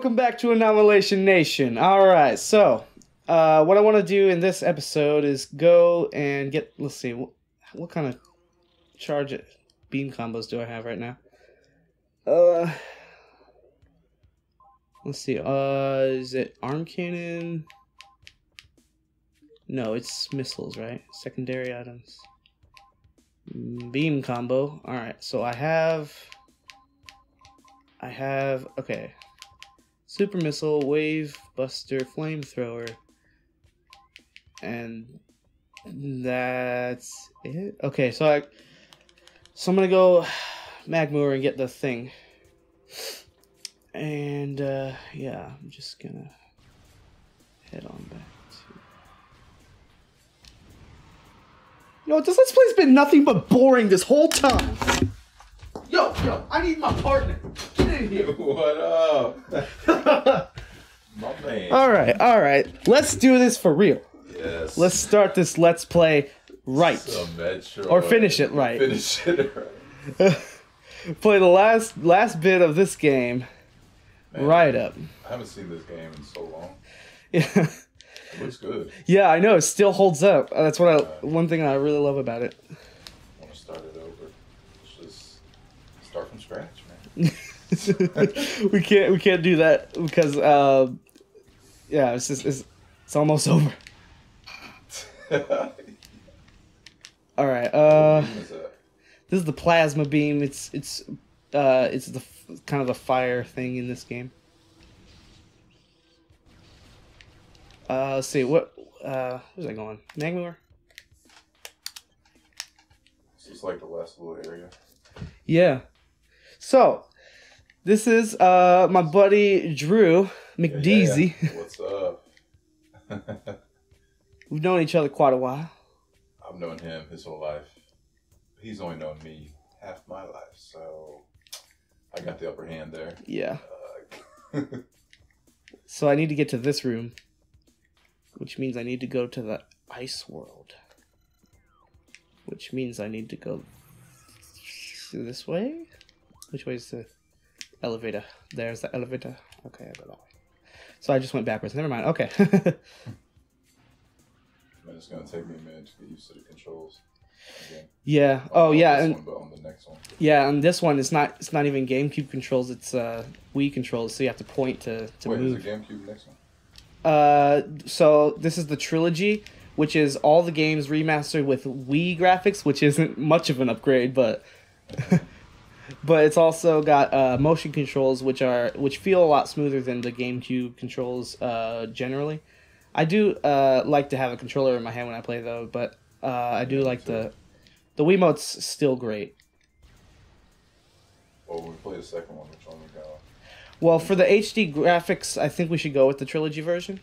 welcome back to Anomalation Nation. All right, so uh, what I want to do in this episode is go and get. Let's see, what, what kind of charge beam combos do I have right now? Uh, let's see. Uh, is it arm cannon? No, it's missiles, right? Secondary items. Beam combo. All right, so I have. I have okay. Super missile, wave buster, flamethrower, and that's it. Okay, so I, so I'm gonna go Magmoor and get the thing, and uh, yeah, I'm just gonna head on back to. Yo, this let's play's been nothing but boring this whole time. Yo, yo, I need my partner. Get in here. What up? My man. All right, all right. Let's do this for real. yes. Let's start this let's play right. Some Metroid. Or finish it right. Finish it right. Play the last last bit of this game Man, right up. I haven't seen this game in so long. Yeah. It looks good. Yeah, I know. It still holds up. Uh, that's what I one thing I really love about it. I want to start it over. Let's just start from scratch, man. we can't we can't do that because uh, yeah, it's just it's, it's almost over. All right. Uh, is this is the plasma beam. It's it's uh it's the kind of the fire thing in this game. Uh, let's see what uh where's that going? Magmoor. It's like the last little area. Yeah. So, this is uh my buddy Drew Yeah, McDeezy. yeah. What's up? We've known each other quite a while. I've known him his whole life. He's only known me half my life, so I got the upper hand there. Yeah. Uh, So I need to get to this room, which means I need to go to the ice world. Which means I need to go this way. Which way is the elevator? There's the elevator. Okay, I go that way. So I just went backwards. Never mind. Okay. It's gonna take me a minute to get used to the controls. Again. yeah. Oh on yeah, and one, but on the next one. yeah, and this one it's not it's not even GameCube controls. It's uh Wii controls. So you have to point to to Wait, move. is it GameCube next one? Uh, so this is the trilogy, which is all the games remastered with Wii graphics, which isn't much of an upgrade, but but it's also got uh, motion controls, which are which feel a lot smoother than the GameCube controls uh, generally. I do uh, like to have a controller in my hand when I play though, but uh, I do like the the Wiimote's still great. Well, we play the second one, which one we got? Well, for the HD graphics, I think we should go with the trilogy version.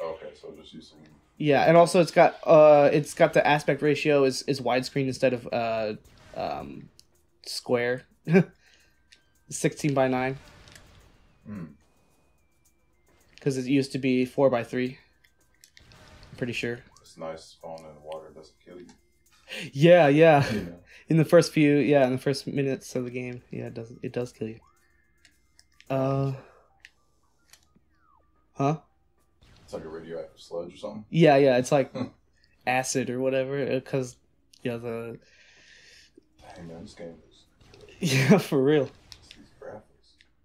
Okay, so just use some. Yeah, and also it's got uh it's got the aspect ratio is is widescreen instead of uh um square. 16 by 9 Hmm. cuz it used to be 4 by 3. I'm pretty sure. It's nice falling in the water. It doesn't kill you. Yeah, yeah. Know. In the first few, yeah, in the first minutes of the game, yeah, it does it does kill you. Uh Huh? It's like a radioactive sludge or something. Yeah, yeah, it's like acid or whatever cuz yeah, the Dang man, this game yeah, for real.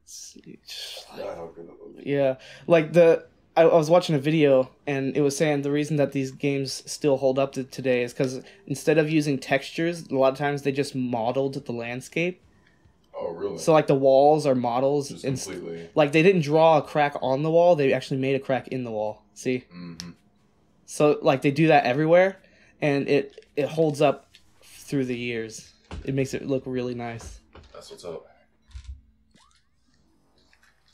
it's these graphics. It's- God, how good it looks. Yeah, like the I, I was watching a video and it was saying the reason that these games still hold up to today is because instead of using textures, a lot of times they just modeled the landscape. Oh, really? So like the walls are models, just and completely. like they didn't draw a crack on the wall; they actually made a crack in the wall. See, Mm-hmm. so like they do that everywhere, and it it holds up through the years. It makes it look really nice. That's what's up.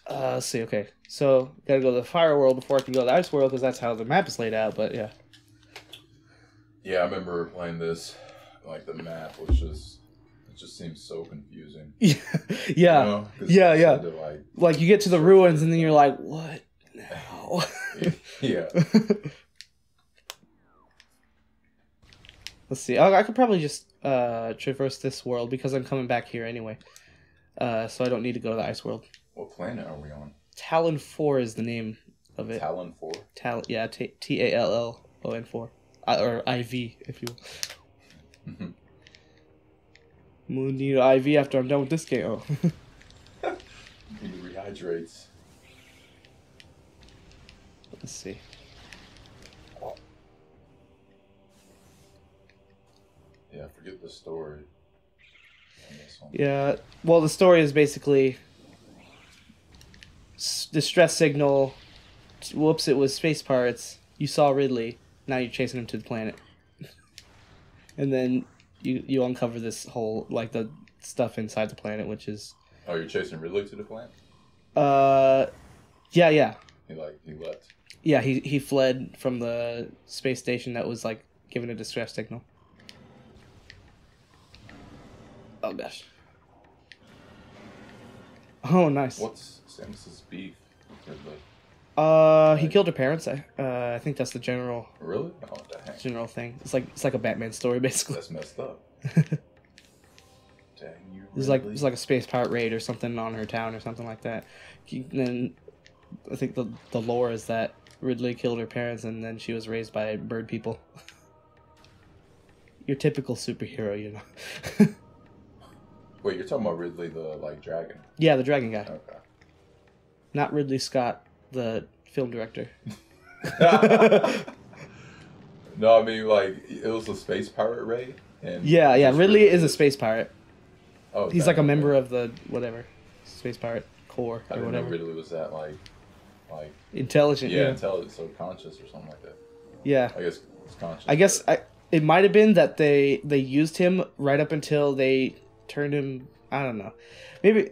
Uh, let's see. Okay, so gotta go to the fire world before I can go to the ice world because that's how the map is laid out. But yeah. Yeah, I remember playing this. Like the map was just. It just seems so confusing. Yeah, yeah. You know? Yeah, yeah. like, Like you get to the ruins and then you're like, what now? yeah. Let's see. I, I could probably just uh, traverse this world because I'm coming back here anyway. Uh, so I don't need to go to the ice world. What planet are we on? Tallon Four is the name of it. Tallon Four. Tal yeah, T A L L O N four, uh, or I V if you will. We'll need IV after I'm done with this game. Oh. He rehydrates. Let's see. Yeah, forget the story. on. Yeah. Well, the story is basically distress signal. Whoops! It was space pirates. You saw Ridley. Now you're chasing him to the planet. and then you you uncover this whole like the stuff inside the planet, which is Oh, you're chasing Ridley to the planet? uh, yeah, yeah, He like he left. yeah. He he fled from the space station that was like given a distress signal. Oh gosh. Oh, nice. What's Samus's beef Ridley? Uh, he killed her parents. I, uh, I think that's the general Really? Oh, dang. general thing. It's like it's like a Batman story basically. That's messed up. Dang you. It's like Ridley. it's like a space pirate raid or something on her town or something like that. He- Then I think the the lore is that Ridley killed her parents and then she was raised by bird people. Your typical superhero, you know. Wait, you're talking about Ridley the like dragon? yeah, the dragon guy, Okay. not Ridley Scott, the film director. no, I mean like it was a space pirate raid. And Yeah, yeah. Ridley is a space pirate. Oh, He's like a member of the whatever space pirate corps I or didn't know whatever. Ridley was that like, like Intelligent. yeah, Yeah. intelligent, so conscious or something like that. Yeah. I guess it's conscious. I guess I, it might have been that they they used him right up until they turned him. I don't know. Maybe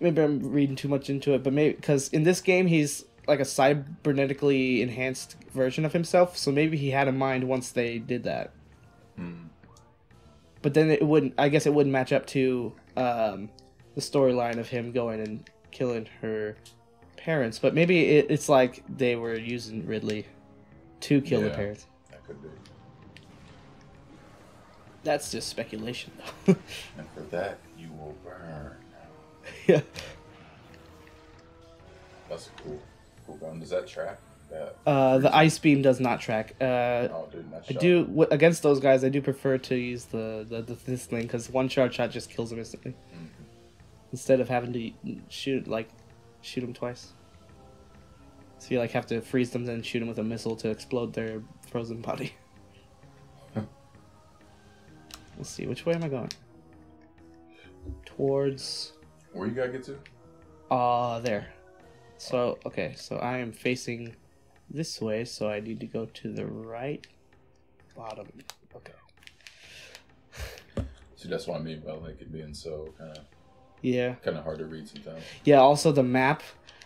maybe I'm reading too much into it, but maybe because in this game he's like a cybernetically enhanced version of himself, so maybe he had a mind once they did that. Hmm. But then it wouldn't. I guess it wouldn't match up to um, the storyline of him going and killing her parents. But maybe it, it's like they were using Ridley to kill the parents. that could be. That's just speculation, though. And for that, you will burn. yeah. That's cool, cool gun. Does that track? That. Uh, the ice beam does not track. Uh, Oh, dude, I do w- against those guys. I do prefer to use the the, the this thing because one charge shot just kills them instantly, Mhm. instead of having to shoot like shoot them twice. So you like have to freeze them, then shoot them with a missile to explode their frozen body. Let's see, which way am I going? Towards Where you gotta get to? uh there. So okay, so I am facing this way, so I need to go to the right bottom. Okay. See, that's what I mean by like it being so kind of Yeah. kind of hard to read sometimes. Yeah, also the map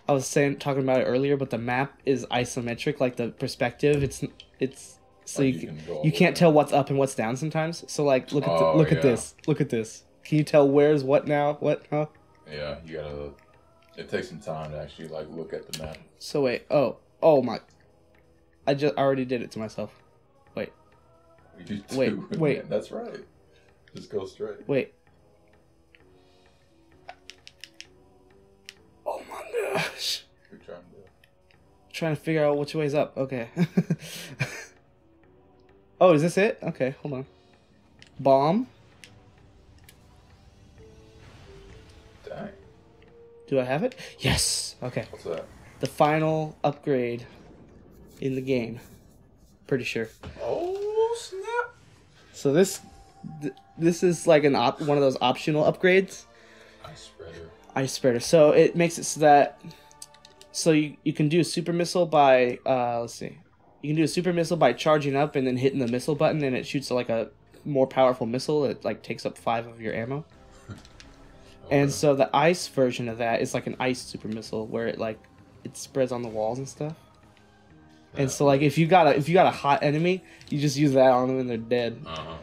I was saying talking about it earlier, but the map is isometric, like the perspective, it's it's so Like, you, you can, you can't tell what's up and what's down sometimes. So like look at the, Oh, look yeah. at this. Look at this. Can you tell where's what now? What huh? Yeah, you gotta. It takes some time to actually like look at the map. So wait. Oh. Oh my. I just I already did it to myself. Wait. You Wait, do, wait. that's right. Just go straight. Wait. Oh my gosh. You're trying to trying to figure out which way's up. Okay. oh, is this it? Okay, hold on. Bomb. Dang. Do I have it? Yes. Okay. What's that? The final upgrade in the game. Pretty sure. Oh snap! So this th- this is like an op- one of those optional upgrades. Ice spreader. ice spreader. So it makes it so that so you, you can do a super missile by uh let's see. You can do a super missile by charging up and then hitting the missile button and it shoots like a more powerful missile. It like takes up five of your ammo. And Okay. so the ice version of that is like an ice super missile where it like it spreads on the walls and stuff. And so like if you got a if you got a hot enemy, you just use that on them and they're dead. Uh-huh.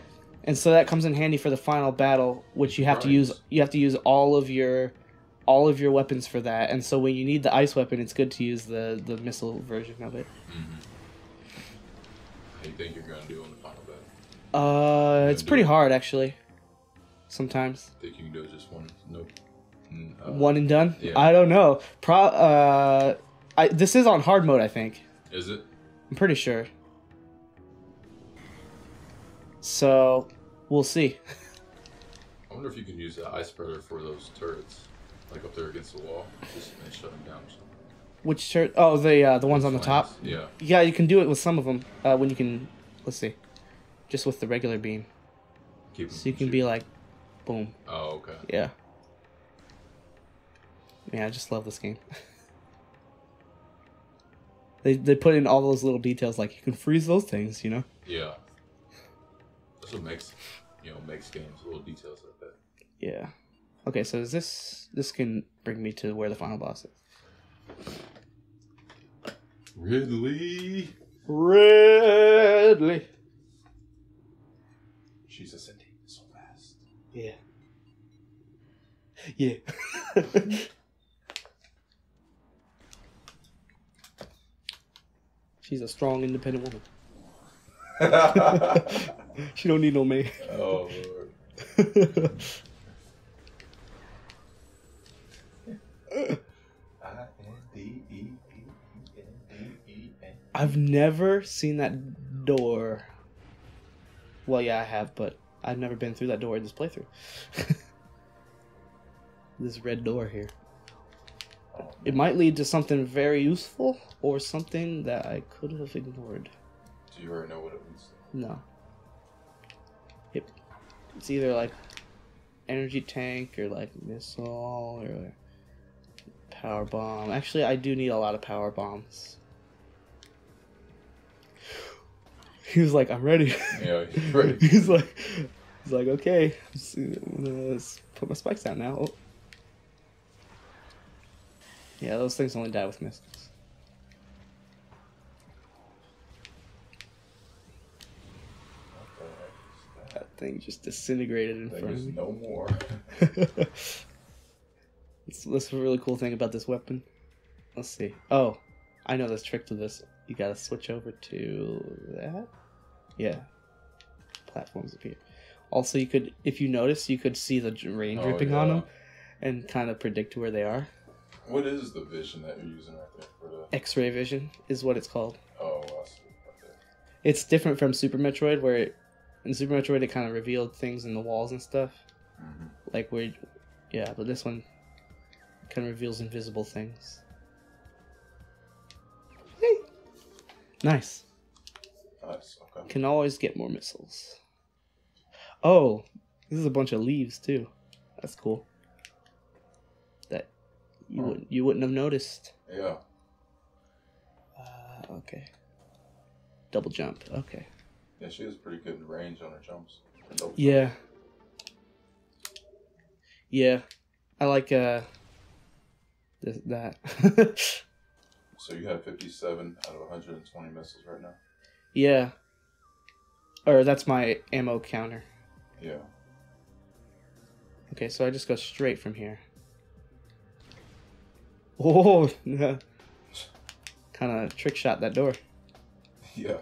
And so that comes in handy for the final battle, which you have to use. You have to use all of your, all of your weapons for that. And so when you need the ice weapon, it's good to use the the missile version of it. Mm-hmm. You think you're gonna do on the final bet? Uh, it's pretty it. hard actually. Sometimes. Think you can do just one? Nope. Uh, One and done. yeah. I don't know. Pro. Uh, I this is on hard mode. I think. Is it? I'm pretty sure. So, we'll see. I wonder if you can use the ice spreader for those turrets, like up there against the wall, just and shut them down. Or something. Which shirt? Oh, the uh, the ones on the top. Yeah. Yeah, you can do it with some of them. Uh, when you can, let's see, just with the regular beam. Keep So you can shoot- be like, boom. Oh, okay. Yeah. Yeah, I just love this game. they they put in all those little details like you can freeze those things, you know. Yeah. That's what makes, you know, makes games little details like that. Yeah. Okay, so is this this can bring me to where the final boss is. Ridley. Ridley. She's ascending so fast. Yeah. Yeah. She's a strong, independent woman. She don't need no man. oh lord. I've never seen that door. Well, yeah, I have, but I've never been through that door in this playthrough. this red door here. It might lead to something very useful or something that I could have ignored. Do you already know what it means? No. It, it's either like energy tank or like missile or power bomb. Actually, I do need a lot of power bombs. He was like, "I'm ready." Yeah, you're right. he's like, he's like, "Okay, let's, let's put my spikes down now." Oh. Yeah, those things only die with missiles. That thing just disintegrated in front of me. no more. That's, that's a really cool thing about this weapon. Let's see. Oh, I know this trick to this. You gotta switch over to that. Yeah, platforms appear. Also, you could, if you notice, you could see the rain Oh, dripping on them, and kind of predict where they are. What is the vision that you're using right there for the? X-ray vision is what it's called. Oh, I see. Okay. It's different from Super Metroid, where it, in Super Metroid it kind of revealed things in the walls and stuff, Mm-hmm. like where, yeah. But this one kind of reveals invisible things. Nice. Nice. Okay. Can always get more missiles. Oh, this is a bunch of leaves too. That's cool. That you wouldn't you wouldn't have noticed. Yeah. Uh, okay. Double jump. Okay. Yeah, she has pretty good range on her jumps. Her Yeah. Yeah. I like uh this, that. So you have 57 out of 120 missiles right now. yeah. Or that's my ammo counter. Yeah. Okay, so I just go straight from here. Oh, yeah. kind of trick shot that door. Yeah.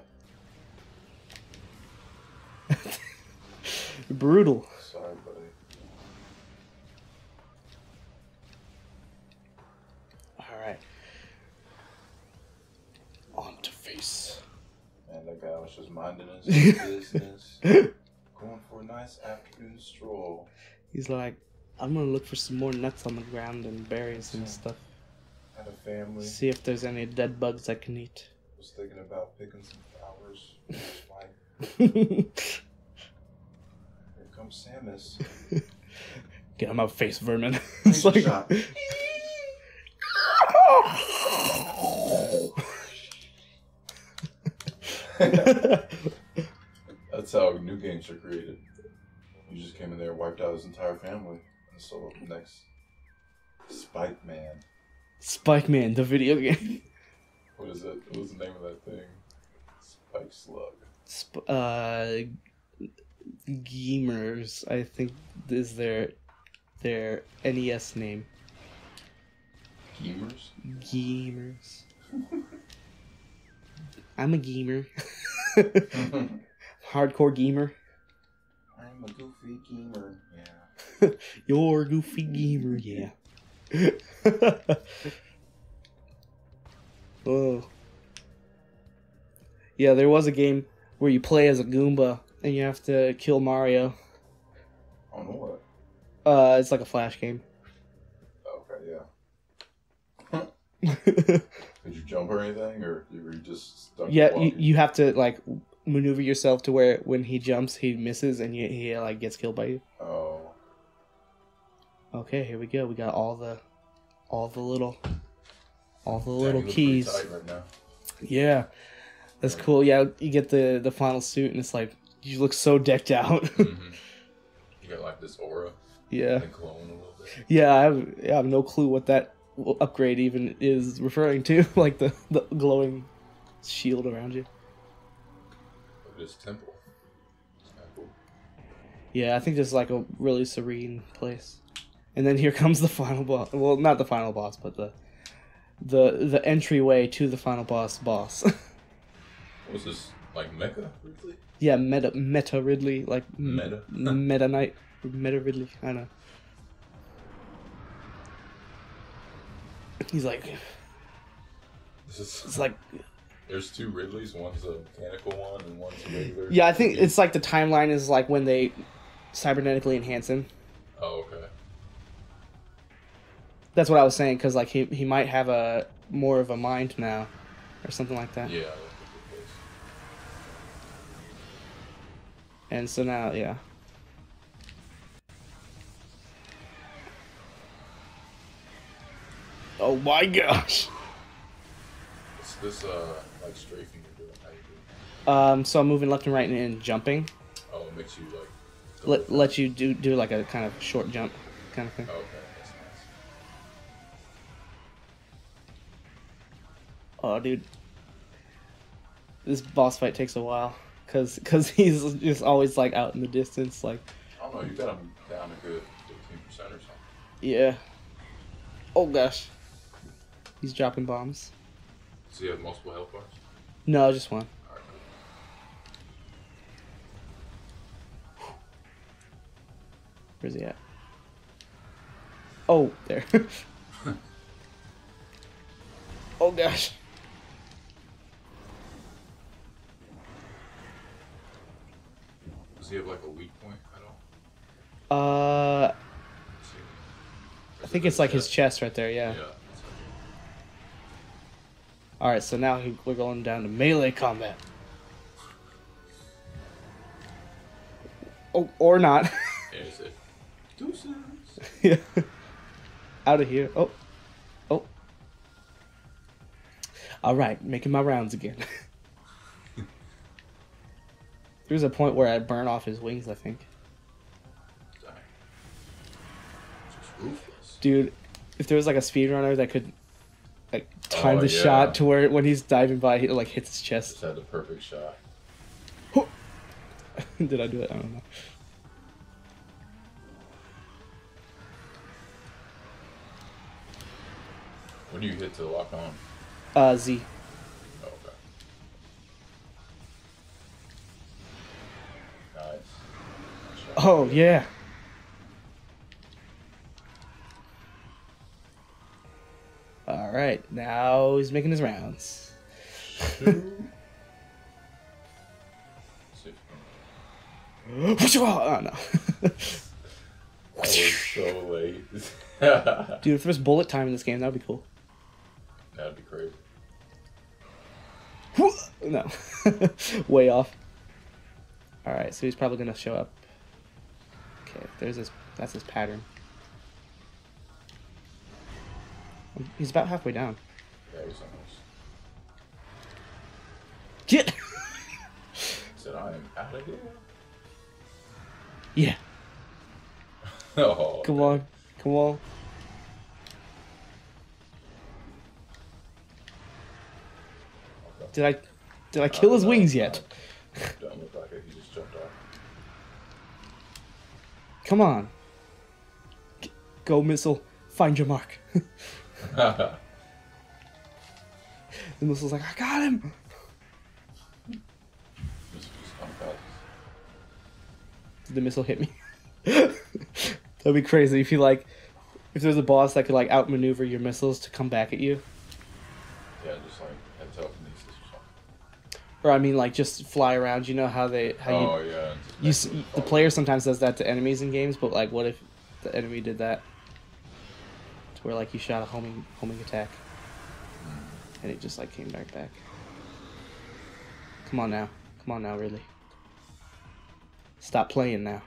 Brutal. Business, going for a nice afternoon stroll. He's like, I'm gonna look for some more nuts on the ground and berries and stuff. A family. See if there's any dead bugs I can eat. Was thinking about picking some flowers. Here comes Samus. Get on my face, vermin. it's like, shot. That's how new games are created. You just came in there, wiped out his entire family, and so next, Spike Man. Spike Man, the video game. What is it? What was the name of that thing? Spike Slug. Sp- uh, Gamers, I think is their their NES name. Gamers. Gamers. I'm a gamer. I'm a goofy gamer. Yeah. You're a goofy gamer, yeah. oh. Yeah, there was a game where you play as a Goomba and you have to kill Mario. On what? Uh, it's like a flash game. Okay, yeah. Did you jump or anything, or you were just stuck? yeah, you, you have to like maneuver yourself to where when he jumps, he misses and you, he like gets killed by you. Oh, Okay, here we go. We got all the, all the little, all the little keys. right. Yeah, that's cool. Yeah, you get the the final suit, and it's like you look so decked out. Mhm. You got like this aura, yeah, like glowing a little bit. yeah. I have I have no clue what that upgrade even is referring to. like the the glowing shield around you. This temple. Cool. Yeah, I think this is like a really serene place. And then here comes the final boss. Well, not the final boss, but the the the entryway to the final boss boss. What was this? Like Mecca, Ridley? yeah, Meta Meta Ridley, like Meta? Meta Knight, Meta Ridley. I know. He's like, This is it's like, There's two Ridleys. One's a mechanical one, and one's a regular. yeah. I think it's like the timeline is like when they cybernetically enhance him. Oh, okay. That's what I was saying because like he he might have a more of a mind now, or something like that. Yeah. I think it was. And so now, yeah. Oh my gosh. This uh like strafing you're doing. How you do? Um, so I'm moving left and right and, and jumping. Oh, it makes you like. Let let you do do like a kind of short jump, kind of thing. Okay, that's nice. Oh, dude. This boss fight takes a while, cause cause he's just always like out in the distance, like I don't know. You got him down a good fifteen percent or something. yeah. Oh gosh. He's dropping bombs. Does he have multiple health bars? No, just one. All right. cool. Where's he at? Oh, there. oh gosh. Does he have like a weak point at all? Uh, Let's see. Or I think it it's like his chest? chest right there. Yeah. Yeah. That's it. All right, so now we're going down to melee combat. Oh, or not. There's it. Deuces. yeah. Out of here. Oh. Oh. All right, making my rounds again. There's a point where I burn off his wings, I think. Dang. Just ruthless. Dude, if there was like a speedrunner that could like time Oh, the yeah. shot to where when he's diving by, he like hits his Just chest. had the perfect shot. Did I do it? I don't know. When do you hit to lock on? Uh, Z. Oh, okay. Nice. Oh yeah. All right, now he's making his rounds. Shoot. See if you oh no. was so late. Dude, if there's bullet time in this game, that'd be cool. That'd be crazy. No. Way off. Alright, so he's probably gonna show up. Okay, there's this that's his pattern. He's about halfway down. Yeah, he's almost. Get Said I am out of here. Yeah, Oh, come on. Come on. Did I did I kill his Uh, wings yet? Don't look like it. He just jumped off. Come on. Go missile. Find your mark. the missile's like, I got him. Just- just unfazed. Did the missile hit me? That'd be crazy if he like if there's a boss that could like outmaneuver your missiles to come back at you, Yeah, just like have telekinesis or something. or I mean like just fly around. You know how they how you oh yeah. You, s- them the player sometimes does that to enemies in games, but like, what if the enemy did that? Where like you shot a homing homing attack, mm-hmm. and it just like came right back. Come on now, come on now, really. Stop playing now.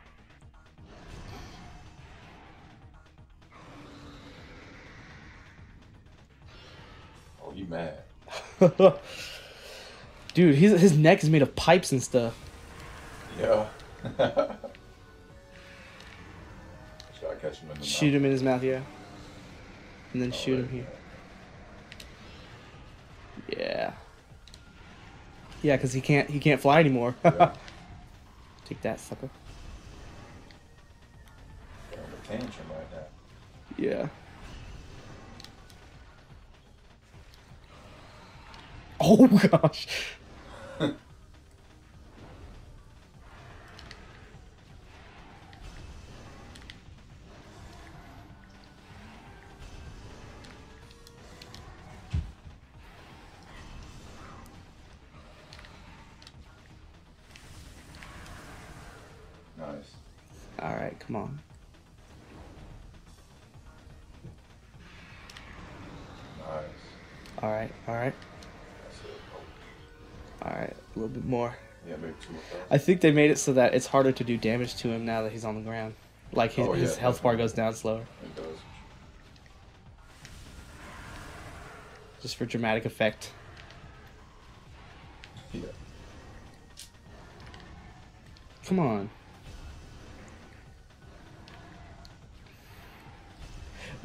Oh, you mad? Dude, his his neck is made of pipes and stuff. Yeah. just gotta catch him in the Shoot him in his mouth, yeah. And then mouth. shoot Oh, him here. Yeah. Yeah, cause he can't he can't fly anymore. Yeah. Take that, sucker. Throwing a tantrum right. Yeah. Oh gosh. All right, all right, That's it. Oh, all right. A little bit more. yeah, maybe two of those. I think they made it so that it's harder to do damage to him now that he's on the ground. Like his, Oh, yeah, his health bar goes down slower, It does. just for dramatic effect. Yeah. Come on.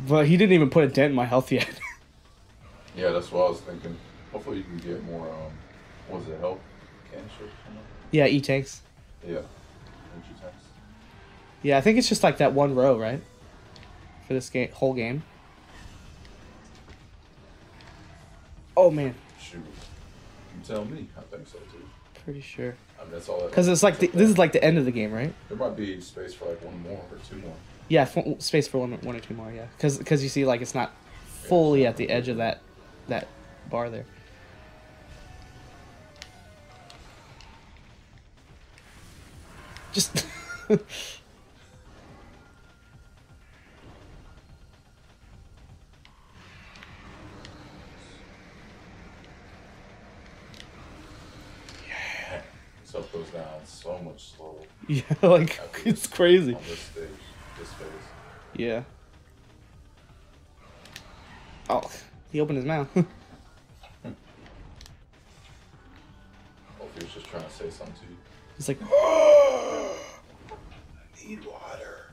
But he didn't even put a dent in my health yet. Yeah, that's what I was thinking. Hopefully you can get more, um, what was it, health cancer yeah, E tanks. Yeah. Energy tanks. Yeah, I think it's just like that one row, right? For this game, whole game. Oh man, Shoot. You tell me. I think so too. pretty sure. I mean, that's all that. Because it's like the, this is like the end of the game, right? There might be space for like one more or two more. Yeah, f- space for one, one or two more. Yeah, because you see, like it's not fully at the edge of that that bar there. Just. Stuff goes down so much slower yeah, like it's crazy. on this stage, this phase. Yeah. Oh, he opened his mouth. Oh, he was just trying to say something to you. He's like, I Need water.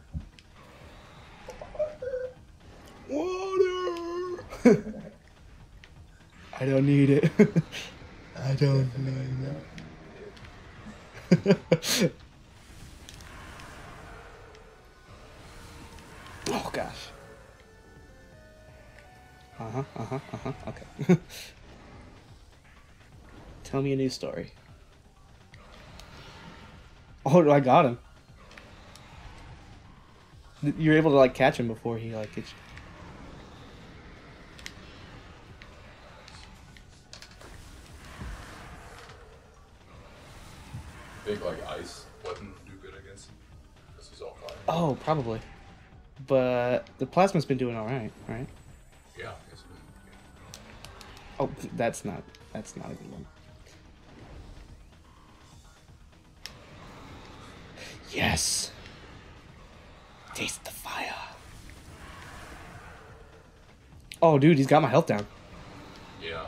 water. I don't need it. I don't need it. Uh huh. Uh huh. Uh. Okay. Tell me a new story. Oh, I got him. You're able to like catch him before he like gets. think like ice weapon would do good against him. Because he's all fire. Oh, probably. But the plasma's been doing all right, right? Yeah, I guess. we- Oh, that's not. That's not a good one. Yes. Taste the fire. Oh, dude, he's got my health down. Yeah.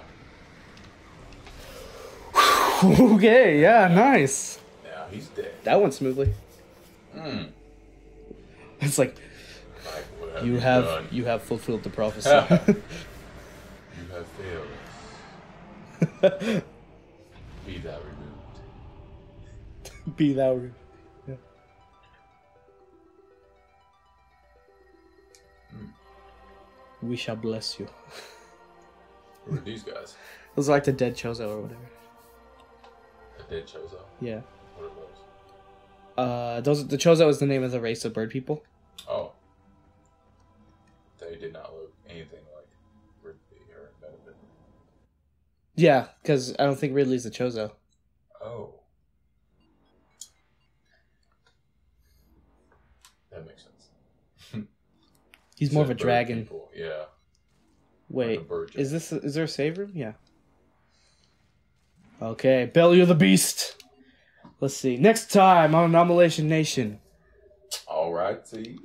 okay, yeah, nice. Now he's dead. That went smoothly. Hmm. It's like Like, have you have done? you have fulfilled the prophecy. You have failed. Be thou removed. Be thou. re- Yeah. We shall bless you. Who are these guys? Those are like the dead Chozo or whatever. The dead Chozo. Yeah. What are those? Uh, those the Chozo is the name of the race of bird people. Yeah, because I don't think Ridley's a Chozo. Oh. That makes sense. He's more of a dragon. people, Yeah. Wait, is this is there a save room? Yeah. Okay, Belly of the Beast. Let's see. Next time on Anomalation Nation. All right, see.